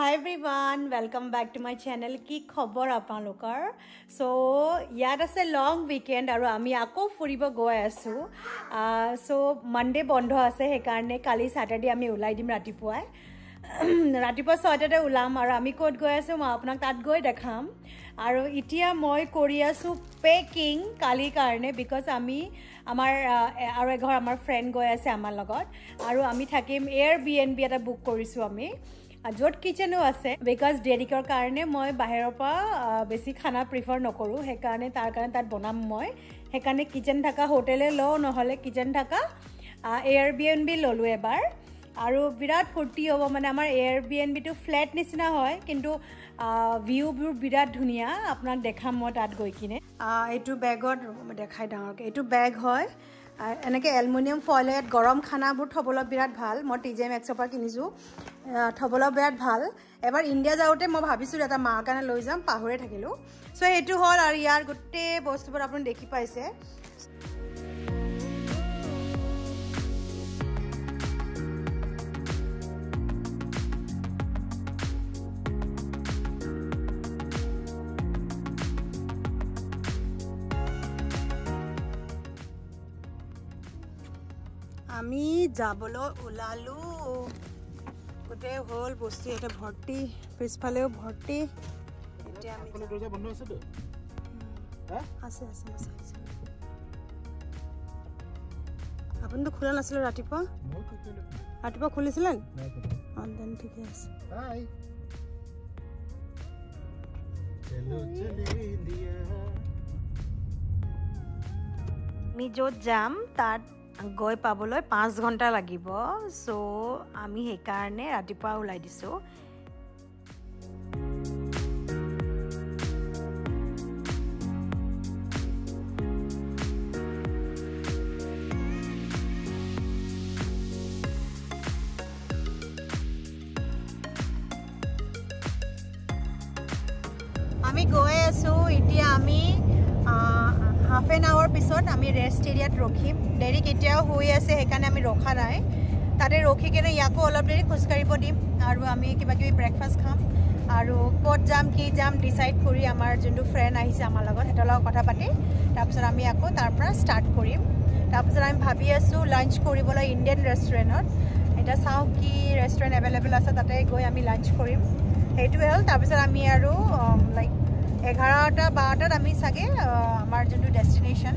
Hi everyone welcome back to my channel কি খবৰ আপোনালোকৰ চ' ইয়াত আছে লং উইকেণ্ড আৰু আমি আকৌ ফুৰিব গৈ আছোঁ চ' মানডে বন্ধ আছে সেইকাৰণে কালি ছেটাৰডে আমি ওলাই দিম ৰাতিপুৱাই ৰাতিপুৱা ছয়টাতে ওলাম আৰু আমি ক'ত গৈ আছোঁ মই আপোনাক তাত গৈ দেখাম আৰু এতিয়া মই কৰি আছোঁ পেকিং কালিৰ কাৰণে বিকজ আমি আমাৰ আৰু এঘৰ আমাৰ ফ্ৰেণ্ড গৈ আছে আমাৰ লগত আৰু আমি থাকিম এয়াৰ বি এন বি এটা বুক কৰিছোঁ আমি য'ত কিটচেনো আছে বিকজ ডেৰিকৰ কাৰণে মই বাহিৰৰ পৰা বেছি খানা প্ৰিফাৰ নকৰোঁ। সেইকাৰণে তাৰ কাৰণে তাত বনাম মই। সেইকাৰণে কিটচেন থকা হোটেলে লওঁ নহ'লে কিটচেন থকা এয়াৰ বি এন বি ল'লোঁ এবাৰ। আৰু বিৰাট ফূৰ্তি হ'ব মানে আমাৰ এয়াৰ বি এন বিটো ফ্লেট নিচিনা হয় কিন্তু ভিউবোৰ বিৰাট ধুনীয়া। আপোনাক দেখাম মই তাত গৈ কিনে। এইটো বেগত দেখাই ডাঙৰকৈ এইটো বেগ হয় এনেকৈ এলুমিনিয়াম ফইল ইয়াত গৰম খানাবোৰ থ'বলৈ বিৰাট ভাল। মই টি জে মেক্সৰ পৰা কিনিছোঁ। থ'বলৈ বিৰাট ভাল। এবাৰ ইণ্ডিয়া যাওঁতে মই ভাবিছিলোঁ এটা মাৰ কাৰণে লৈ যাম পাহৰিয়ে থাকিলোঁ। চ' সেইটো হ'ল আৰু ইয়াৰ গোটেই বস্তুবোৰ আপুনি দেখি পাইছে। আমি যাবলৈ ওলালোঁ। গোটেই হ'ল বস্তু ইয়াতে ভৰ্তি পিছফালেও ভৰ্তি। এতিয়া আমি আছে আছে আছে আপুনিতো খোলা নাছিলে ৰাতিপুৱা? ৰাতিপুৱা খুলিছিলে অঁ দেন ঠিকে আছে। আমি য'ত যাম তাত গৈ পাবলৈ পাঁচ ঘণ্টা লাগিব। চ' আমি সেইকাৰণে ৰাতিপুৱা ওলাই দিছোঁ। আমি ৰেষ্ট এৰিয়াত ৰখিম। দেৰি কেতিয়াও হৈ আছে সেইকাৰণে আমি ৰখা নাই। তাতে ৰখি কিনে ইয়াকো অলপ দেৰি খোজকাঢ়িব দিম আৰু আমি কিবা কিবি ব্ৰেকফাষ্ট খাম। আৰু ক'ত যাম কি যাম ডিচাইড কৰি আমাৰ যোনটো ফ্ৰেণ্ড আহিছে আমাৰ লগত সিহঁতৰ লগত কথা পাতি তাৰপিছত আমি আকৌ তাৰ পৰা ষ্টাৰ্ট কৰিম। তাৰপিছত আমি ভাবি আছোঁ লাঞ্চ কৰিবলৈ ইণ্ডিয়ান ৰেষ্টুৰেণ্টত এতিয়া চাওঁ কি ৰেষ্টুৰেণ্ট এভেইলেবল আছে তাতে গৈ আমি লাঞ্চ কৰিম। সেইটোৱে হ'ল তাৰপিছত আমি আৰু লাইক এঘাৰটা বাৰটাত আমি চাগে আমাৰ যোনটো ডেষ্টিনেশ্যন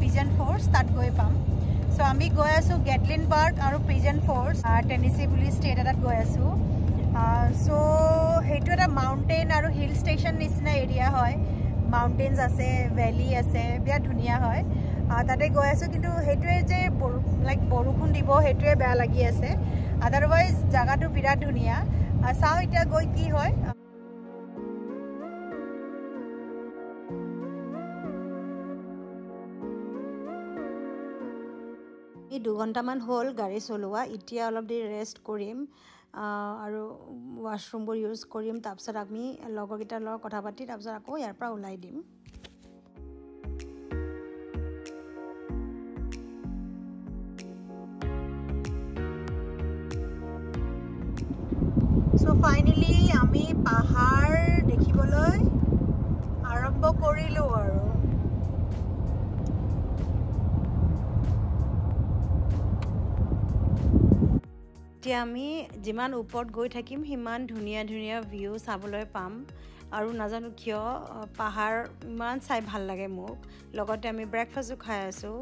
পিজন ফ'ৰ্চ তাত গৈ পাম। চ' আমি গৈ আছোঁ গেটলিন পাৰ্ক আৰু পিজন ফ'ৰ্চ টেনিচি বুলি ষ্টেট এটাত গৈ আছোঁ। চ' সেইটো এটা মাউণ্টেইন আৰু হিল ষ্টেচন নিচিনা এৰিয়া হয়। মাউণ্টেইনছ আছে ভেলী আছে বিৰাট ধুনীয়া হয়। তাতে গৈ আছোঁ কিন্তু সেইটোৱে যে লাইক বৰষুণ দিব সেইটোৱে বেয়া লাগি আছে। আদাৰৱাইজ জেগাটো বিৰাট ধুনীয়া। চাওঁ এতিয়া গৈ কি হয়। দুঘণ্টামান হ'ল গাড়ী চলোৱা এতিয়া অলপ দেৰি ৰেষ্ট কৰিম আৰু ৱাছৰুমবোৰ ইউজ কৰিম তাৰপিছত আমি লগৰকেইটাৰ লগত কথা পাতি তাৰপিছত আকৌ ইয়াৰ পৰা ওলাই দিম। চ' ফাইনেলি আমি পাহাৰ দেখিবলৈ এতিয়া আমি যিমান ওপৰত গৈ থাকিম সিমান ধুনীয়া ধুনীয়া ভিউ চাবলৈ পাম। আৰু নাজানো কিয় পাহাৰ ইমান চাই ভাল লাগে মোক। লগতে আমি ব্ৰেকফাষ্টো খাই আছোঁ।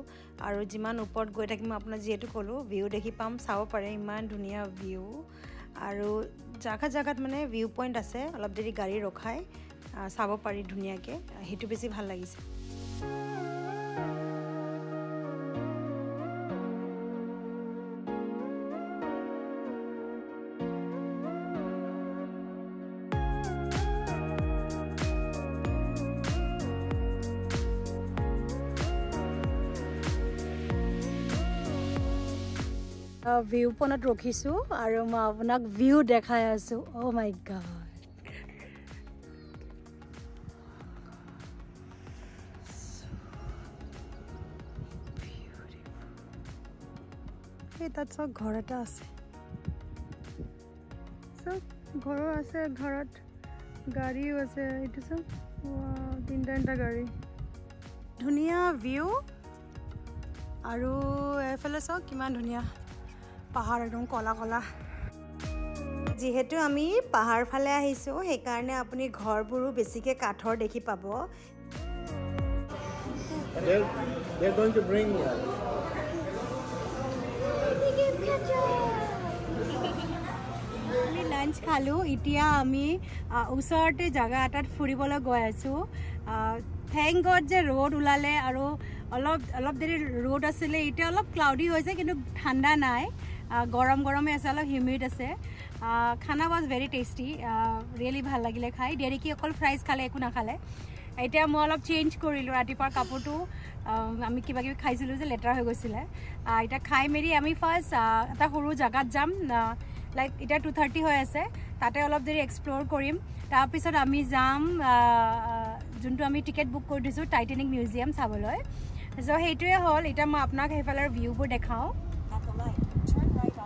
আৰু যিমান ওপৰত গৈ থাকিম আপোনাক যিহেতু ক'লোঁ ভিউ দেখি পাম চাব পাৰে ইমান ধুনীয়া ভিউ আৰু জেগা জেগাত মানে ভিউ পইণ্ট আছে অলপ দেৰি গাড়ী ৰখাই চাব পাৰি ধুনীয়াকৈ। সেইটো বেছি ভাল লাগিছে। ভিউ পইণ্টত ৰখিছোঁ আৰু মই আপোনাক ভিউ দেখাই আছোঁ। অ' মাই গড সেই তাত চব ঘৰ এটা আছে। চব ঘৰো আছে ঘৰত গাড়ীও আছে এইটো চব তিনিটা তিনিটা গাড়ী। ধুনীয়া ভিউ আৰু এইফালে চাওক কিমান ধুনীয়া। পাহাৰ একদম কলা কলা। যিহেতু আমি পাহাৰ ফালে আহিছোঁ সেইকাৰণে আপুনি ঘৰবোৰো বেছিকৈ কাঠৰ দেখি পাব। আমি লাঞ্চ খালোঁ। এতিয়া আমি ওচৰতে জেগা এটাত ফুৰিবলৈ গৈ আছোঁ। থেংক গড যে ৰ'দ ওলালে আৰু অলপ অলপ দেৰি ৰ'দ আছিলে। এতিয়া অলপ ক্লাউডি হৈছে কিন্তু ঠাণ্ডা নাই। গৰম গৰমে আছে অলপ হিউমিড আছে। খানা ৱাজ ভেৰি টেষ্টি ৰিয়েলি ভাল লাগিলে খাই। ডেৰিকি অকল ফ্ৰাইজ খালে একো নাখালে। এতিয়া মই অলপ চেঞ্জ কৰিলোঁ ৰাতিপুৱাৰ কাপোৰটো। আমি কিবা কিবি খাইছিলোঁ যে লেতেৰা হৈ গৈছিলে। এতিয়া খাই মেলি আমি ফাৰ্ষ্ট এটা সৰু জেগাত যাম। লাইক এতিয়া টু থাৰ্টি হৈ আছে। তাতে অলপ দেৰি এক্সপ্ল'ৰ কৰিম। তাৰপিছত আমি যাম যোনটো আমি টিকেট বুক কৰি দিছোঁ টাইটেনিক মিউজিয়াম চাবলৈ। চ' সেইটোৱে হ'ল। এতিয়া মই আপোনাক সেইফালৰ ভিউবোৰ দেখাওঁ।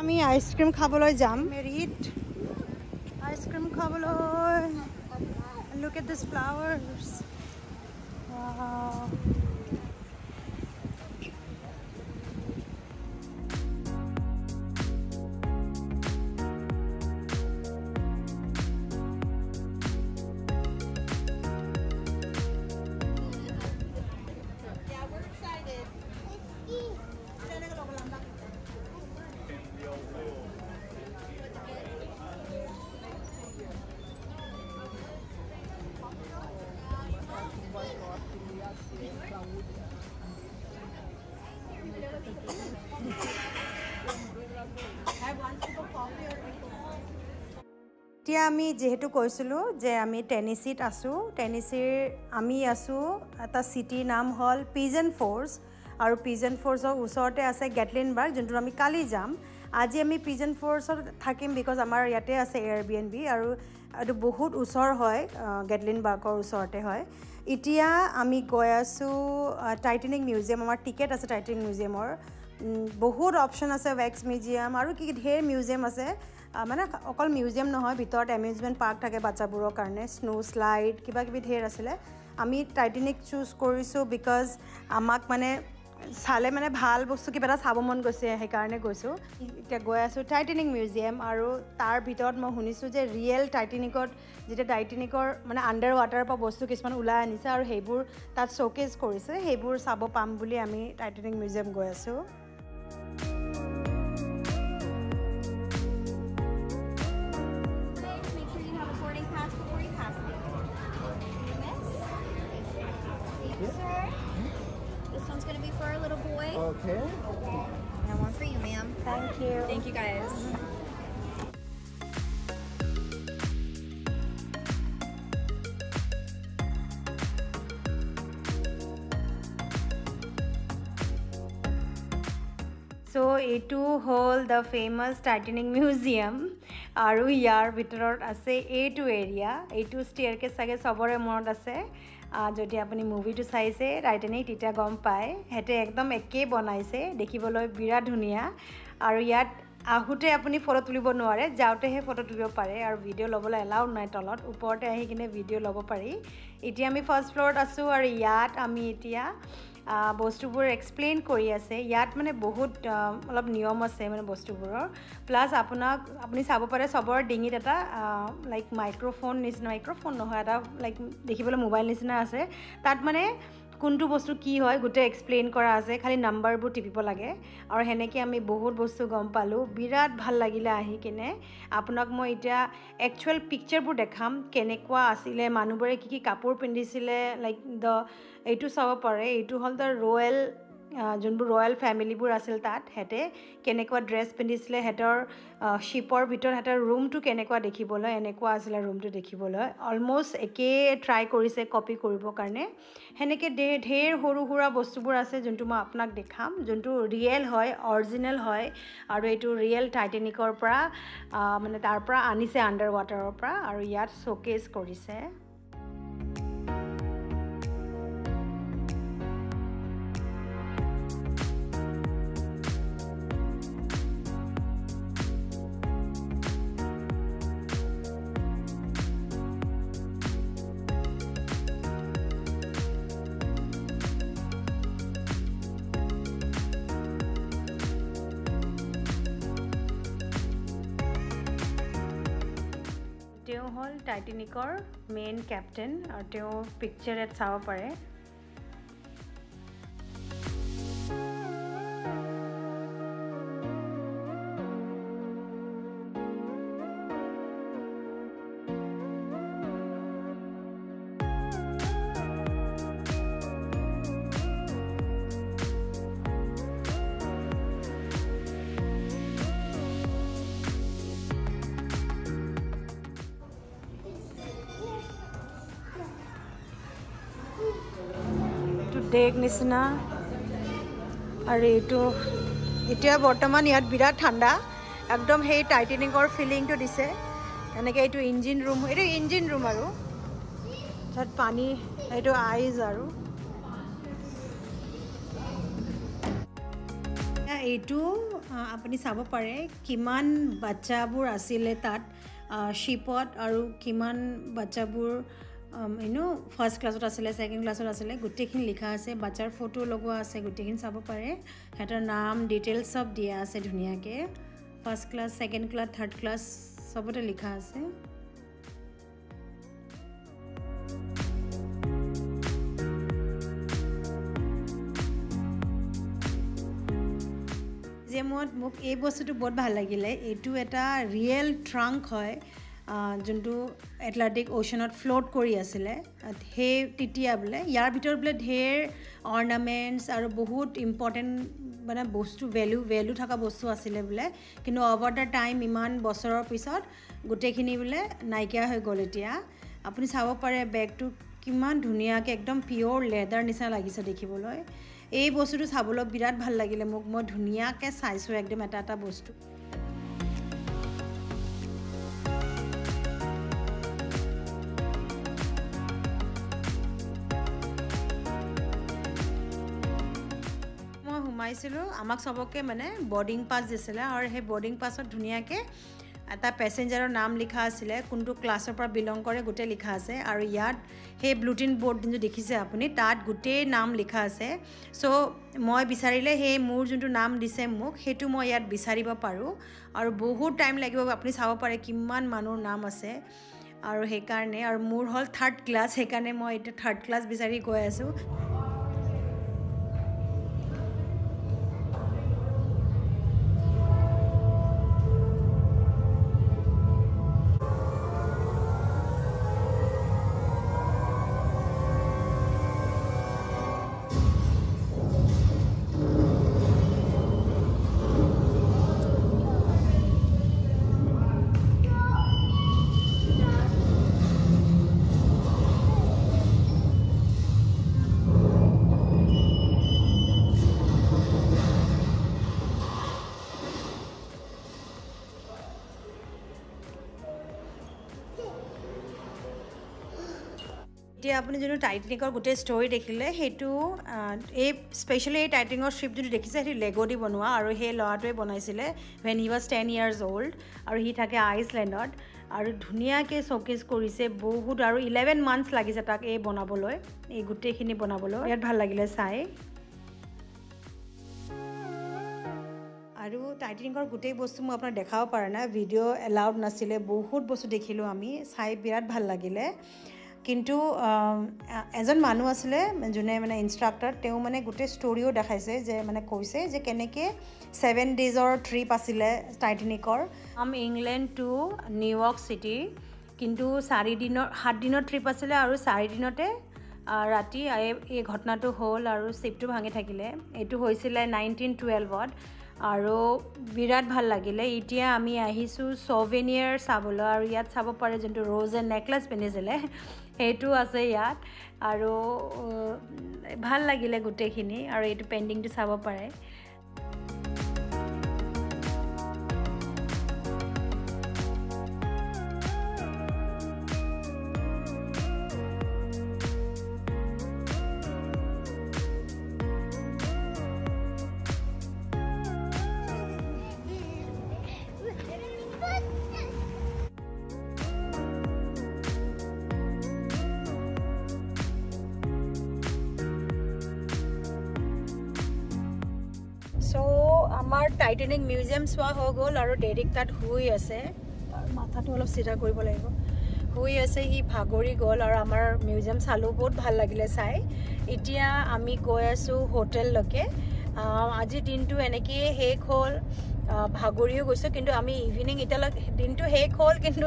আমি আইচক্ৰীম খাবলৈ যাম। মেৰিত আইচক্ৰীম খাবলৈ লুক এট দিছ ফ্লাৱাৰ্ছ এতিয়া আমি যিহেতু কৈছিলোঁ যে আমি টেনিচিত আছোঁ টেনিচিৰ আমি আছোঁ এটা চিটিৰ নাম হ'ল পিজন ফ'ৰ্চ আৰু পিজন ফ'ৰ্চৰ ওচৰতে আছে গেটলিনবাৰ্গ যোনটো আমি কালি যাম। আজি আমি পিজন ফ'ৰ্চত থাকিম বিকজ আমাৰ ইয়াতে আছে এয়াৰ বি এন বি আৰু এইটো বহুত ওচৰ হয় গেটলিনবাৰ্গৰ ওচৰতে হয়। এতিয়া আমি গৈ আছোঁ টাইটেনিক মিউজিয়াম আমাৰ টিকেট আছে টাইটেনিক মিউজিয়ামৰ বহুত অপশ্যন আছে ৱেক্স মিউজিয়াম আৰু কি ঢেৰ মিউজিয়াম আছে। মানে অকল মিউজিয়াম নহয় ভিতৰত এমিউজমেণ্ট পাৰ্ক থাকে বাচ্চাবোৰৰ কাৰণে স্ন' শ্লাইড কিবা কিবি ঢেৰ আছিলে। আমি টাইটেনিক চুজ কৰিছোঁ বিকজ আমাক মানে চালে মানে ভাল বস্তু কিবা এটা চাব মন গৈছে সেইকাৰণে গৈছোঁ। এতিয়া গৈ আছোঁ টাইটেনিক মিউজিয়াম আৰু তাৰ ভিতৰত মই শুনিছোঁ যে ৰিয়েল টাইটেনিকত যেতিয়া টাইটেনিকৰ মানে আণ্ডাৰ ৱাটাৰৰ পৰা বস্তু কিছুমান ওলাই আনিছে আৰু সেইবোৰ তাত শ্ব'কেজ কৰিছে সেইবোৰ চাব পাম বুলি আমি টাইটেনিক মিউজিয়াম গৈ আছোঁ। one's going to be for our little boy. Okay. And one for you, ma'am. Thank you. Thank you, guys. So A2 Hall, the famous Titanic Museum আৰু ইয়াৰ ভিতৰত আছে এইটো এৰিয়া এইটো ষ্টেয়াৰকে চাগে চবৰে মনত আছে। যদি আপুনি মুভিটো চাইছে টাইটেনিক তেতিয়া গম পায়। সিহঁতে একদম একেই বনাইছে দেখিবলৈ বিৰাট ধুনীয়া। আৰু ইয়াত আহোঁতে আপুনি ফটো তুলিব নোৱাৰে যাওঁতেহে ফটো তুলিব পাৰে আৰু ভিডিঅ' ল'বলৈ এলাউড নাই তলত। ওপৰতে আহি কিনে ভিডিঅ' ল'ব পাৰি। এতিয়া আমি ফাৰ্ষ্ট ফ্ল'ৰত আছোঁ আৰু ইয়াত আমি এতিয়া বস্তুবোৰ এক্সপ্লেইন কৰি আছে। ইয়াত মানে বহুত অলপ নিয়ম আছে মানে বস্তুবোৰৰ। প্লাছ আপোনাক আপুনি চাব পাৰে চবৰ ডিঙিত এটা লাইক মাইক্ৰ'ফোন নিচিনা মাইক্ৰ'ফোন নহয় এটা লাইক দেখিবলৈ মোবাইল নিচিনা আছে। তাত মানে কোনটো বস্তু কি হয় গোটেই এক্সপ্লেইন কৰা আছে খালি নাম্বাৰবোৰ টিপিব লাগে। আৰু সেনেকৈ আমি বহুত বস্তু গম পালোঁ। বিৰাট ভাল লাগিলে আহি কিনে। আপোনাক মই এতিয়া একচুৱেল পিকচাৰবোৰ দেখাম কেনেকুৱা আছিলে মানুহবোৰে কি কি কাপোৰ পিন্ধিছিলে লাইক দ এইটো চাব পাৰে এইটো হ'ল দ্য ৰয়েল যোনবোৰ ৰয়েল ফেমিলিবোৰ আছিল তাত সিহঁতে কেনেকুৱা ড্ৰেছ পিন্ধিছিলে সিহঁতৰ শ্বিপৰ ভিতৰত সিহঁতৰ ৰুমটো কেনেকুৱা দেখিবলৈ এনেকুৱা আছিলে ৰুমটো দেখিবলৈ। অলম'ষ্ট একেই ট্ৰাই কৰিছে কপি কৰিবৰ কাৰণে। সেনেকৈ ঢেৰ ঢেৰ সৰু সুৰা বস্তুবোৰ আছে যোনটো মই আপোনাক দেখাম যোনটো ৰিয়েল হয় অৰিজিনেল হয় আৰু এইটো ৰিয়েল টাইটেনিকৰ পৰা মানে তাৰ পৰা আনিছে আণ্ডাৰ ৱাটাৰৰ পৰা আৰু ইয়াত শ্ব'কেজ কৰিছে। হ'ল টাইটেনিকৰ মেইন কেপ্টেইন আৰু তেওঁ পিকচাৰ ইয়াত চাব পাৰে। ডেক নিচিনা। আৰু এইটো এতিয়া বৰ্তমান ইয়াত বিৰাট ঠাণ্ডা। একদম সেই টাইটেনিকৰ ফিলিংটো দিছে। এনেকৈ এইটো ইঞ্জিন ৰুম এইটো ইঞ্জিন ৰুম আৰু। তাত পানী এইটো আইজ আৰু। এইটো আপুনি চাব পাৰে কিমান বাচ্চাবোৰ আছিলে তাত শ্বিপত আৰু কিমান বাচ্চাবোৰ ইউনো ফাৰ্ষ্ট ক্লাছত আছিলে ছেকেণ্ড ক্লাছত আছিলে গোটেইখিনি লিখা আছে বাচ্ছাৰ ফটো লগোৱা আছে গোটেইখিনি চাব পাৰে। সিহঁতৰ নাম ডিটেইলছ চব দিয়া আছে ধুনীয়াকৈ। First class second class third class চবতে লিখা আছে। যে মই মোক এই বস্তুটো বহুত ভাল লাগিলে। এইটো এটা ৰিয়েল ট্ৰাংক হয়। যোনটো এটলাণ্টিক অ'চনত ফ্ল'ট কৰি আছিলে সেই তেতিয়া বোলে ইয়াৰ ভিতৰত বোলে ঢেৰ অৰ্নামেণ্টছ আৰু বহুত ইম্পৰ্টেণ্ট মানে বস্তু ভেলু ভেলু থকা বস্তু আছিলে বোলে। কিন্তু অভাৰ দ্য টাইম ইমান বছৰৰ পিছত গোটেইখিনি বোলে নাইকিয়া হৈ গ'ল এতিয়া। আপুনি চাব পাৰে বেগটো কিমান ধুনীয়াকৈ একদম পিয়'ৰ লেডাৰ নিচিনা লাগিছে দেখিবলৈ। এই বস্তুটো চাবলৈ বিৰাট ভাল লাগিলে মোক। মই ধুনীয়াকৈ চাইছোঁ একদম এটা এটা বস্তু। মই সোমাইছিলোঁ আমাক চবকে মানে বৰ্ডিং পাছ দিছিলে আৰু সেই বৰ্ডিং পাছত ধুনীয়াকৈ এটা পেচেঞ্জাৰৰ নাম লিখা আছিলে কোনটো ক্লাছৰ পৰা বিলং কৰে গোটেই লিখা আছে। আৰু ইয়াত সেই ব্লুটিন বৰ্ড যোনটো দেখিছে আপুনি তাত গোটেই নাম লিখা আছে। চ' মই বিচাৰিলে সেই মোৰ যোনটো নাম দিছে মোক সেইটো মই ইয়াত বিচাৰিব পাৰোঁ। আৰু বহুত টাইম লাগিব আপুনি চাব পাৰে কিমান মানুহৰ নাম আছে। আৰু সেইকাৰণে আৰু মোৰ হ'ল থাৰ্ড ক্লাছ সেইকাৰণে মই এতিয়া থাৰ্ড ক্লাছ বিচাৰি গৈ আছোঁ। এতিয়া আপুনি যোনটো টাইটেনিকৰ গোটেই ষ্টৰি দেখিলে সেইটো এই স্পেচিয়েলি এই টাইটেনিকৰ শ্বিপ যোনটো দেখিছে সেইটো লেগো দি বনোৱা আৰু সেই ল'ৰাটোৱে বনাইছিলে when he was ten years old আৰু সি থাকে আইচলেণ্ডত আৰু ধুনীয়াকৈ শ্ব'কেছ কৰিছে বহুত আৰু ইলেভেন মান্থছ লাগিছে তাক এই বনাবলৈ এই গোটেইখিনি বনাবলৈ। ইয়াত ভাল লাগিলে চাই। আৰু টাইটেনিকৰ গোটেই বস্তু মই আপোনাৰ দেখাব পৰা নাই ভিডিঅ' এলাউড নাছিলে বহুত বস্তু দেখিলোঁ আমি চাই বিৰাট ভাল লাগিলে। কিন্তু এজন মানুহ আছিলে যোনে মানে ইনষ্ট্ৰাক্টৰ তেওঁ মানে গোটেই ষ্টৰিও দেখাইছে যে মানে কৈছে যে কেনেকৈ ছেভেন ডেইজৰ ট্ৰিপ আছিলে টাইটেনিকৰ আম ইংলেণ্ড টু নিউয়ৰ্ক চিটি কিন্তু চাৰি দিনৰ সাত দিনৰ ট্ৰিপ আছিলে আৰু চাৰি দিনতে আহ, ৰাতি এই- এই ঘটনাটো হ'ল আৰু শ্বিপটো ভাঙি থাকিলে। এইটো হৈছিলে নাইনটিন টুৱেলভত আৰু বিৰাট ভাল লাগিলে। এতিয়া আমি আহিছোঁ ছভেনিয়াৰ চাবলৈ আৰু ইয়াত চাব পাৰে যোনটো ৰ'জ এণ্ড নেকলেছ পিন্ধিছিলে সেইটো আছে ইয়াত। আৰু ভাল লাগিলে গোটেইখিনি আৰু এইটো পেইণ্টিংটো চাব পাৰে। আমাৰ টাইটেনিক মিউজিয়াম চোৱা হৈ গ'ল আৰু ডেৰিক তাত শুই আছে। মাথাটো অলপ চিধা কৰিব লাগিব। শুই আছে সি ভাগৰি গ'ল আৰু আমাৰ মিউজিয়াম চালোঁ বহুত ভাল লাগিলে চাই। এতিয়া আমি গৈ আছোঁ হোটেললৈকে। আজিৰ দিনটো এনেকৈয়ে শেষ হ'ল। আহ, ভাগৰিও গৈছোঁ কিন্তু আমি ইভিনিং এতিয়ালৈকে দিনটো শেষ হ'ল কিন্তু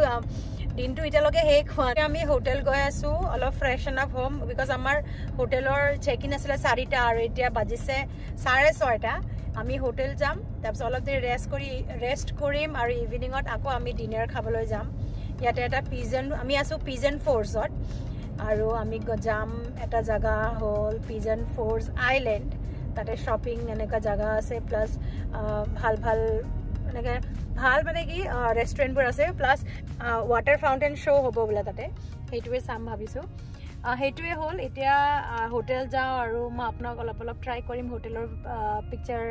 দিনটো এতিয়ালৈকে শেষ হোৱা। আমি হোটেল গৈ আছোঁ অলপ ফ্ৰেছন আপ হ'ম বিকজ আমাৰ হোটেলৰ চেক ইন আছিলে চাৰিটা আৰু এতিয়া বাজিছে চাৰে ছয়টা। আমি হোটেল যাম তাৰপিছত অলপ দেৰি ৰেষ্ট কৰি ৰেষ্ট কৰিম আৰু ইভিনিঙত আকৌ আমি ডিনাৰ খাবলৈ যাম। ইয়াতে এটা পিজন আমি আছোঁ পিজন ফ'ৰ্চত আৰু আমি যাম এটা জেগা হ'ল পিজন ফ'ৰ্চ আইলেণ্ড তাতে শ্বপিং এনেকুৱা জেগা আছে প্লাছ ভাল ভাল এনেকৈ ভাল মানে কি ৰেষ্টুৰেণ্টবোৰ আছে প্লাছ ৱাটাৰ ফাউণ্টেন শ্ব' হ'ব বোলে তাতে। সেইটোৱে চাম ভাবিছোঁ। সেইটোৱে হ'ল। এতিয়া হোটেল যাওঁ আৰু মই আপোনাক অলপ অলপ ট্ৰাই কৰিম হোটেলৰ পিকচাৰ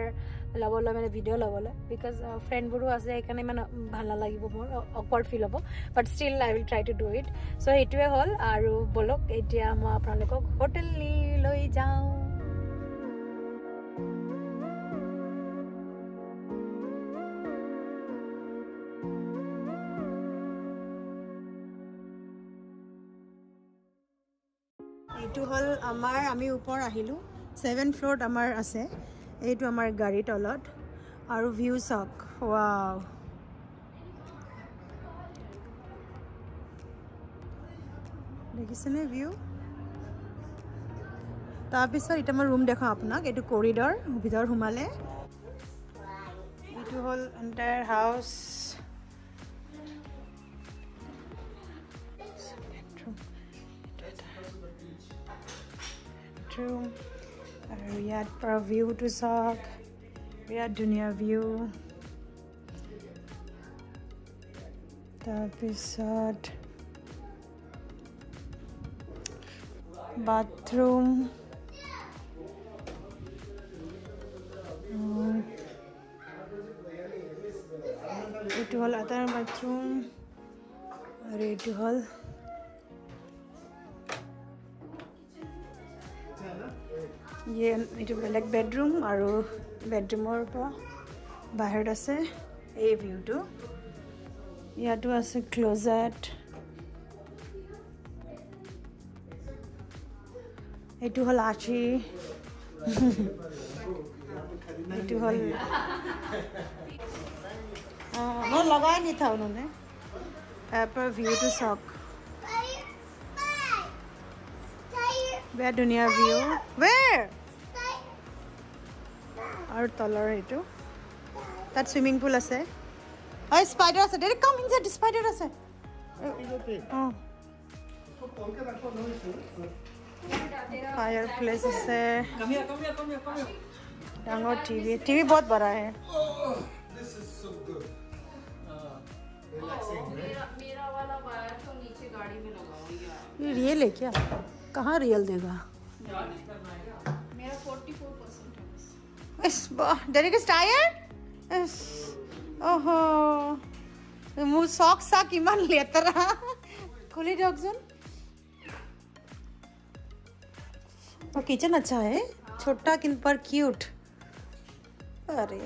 ল'বলৈ মানে ভিডিঅ' ল'বলৈ। বিকজ ফ্ৰেণ্ডবোৰো আছে সেইকাৰণে ইমান ভাল নালাগিব মোৰ অকৱাৰ্ড ফিল হ'ব। But still I will try to do it so' সেইটোৱে হ'ল আৰু ব'লক এতিয়া মই আপোনালোকক হোটেল লৈ যাওঁ। আমাৰ আমি ওপৰ আহিলোঁ। ছেভেন ফ্ল'ৰত আমাৰ আছে। এইটো আমাৰ গাড়ীৰ তলত। আৰু ভিউ চাওক ৱাও দেখিছেনে ভিউ তাৰপিছত এতিয়া মই ৰুম দেখাওঁ আপোনাক। এইটো কৰিডৰ ভিতৰত সোমালে। এইটো হ'ল entire house bedroom আৰু ইয়াত পৰা ভিউটো চাওক বিৰাট ধুনীয়া ভিউ তাৰপিছত বাথৰুম এইটো হ'ল এটা বাথৰুম আৰু এইটো হ'ল ইয়ে এইটো বেলেগ বেডৰুম আৰু বেডৰুমৰ পৰা বাহিৰত আছে এই ভিউটো ইয়াতো আছে ক্ল'জেট এইটো হ'ল আচি এইটো হ'ল অঁ মই লগাই নিথাওঁ মানে ইয়াৰ পৰা ভিউটো চাওক। বিৰাট ধুনীয়া ভিউ ৱেৰ আৰু তলৰ এইটো তাত চুইমিং পুল আছে হয় স্পাইডাৰ আছে ডাইৰেক্ট কাম ইনচাইড স্পাইডাৰ আছে অঁ ফায়াৰ প্লেচ আছে Come here, come here, come here, come here. ডাঙৰ টিভি টিভি বহুত বড়া হে This is so good. Uh, relaxing, right? मेरा मेरा वाला वायर तो नीचे गाड़ी में लगाओ यार ये रियल है क्या कहाँ रियल देगा Derek is tired? Yes. Oh, mu socks sa kiman letter ha? Khuli dog zone. और किचन अच्छा है छोटा किन पर क्यूट अरे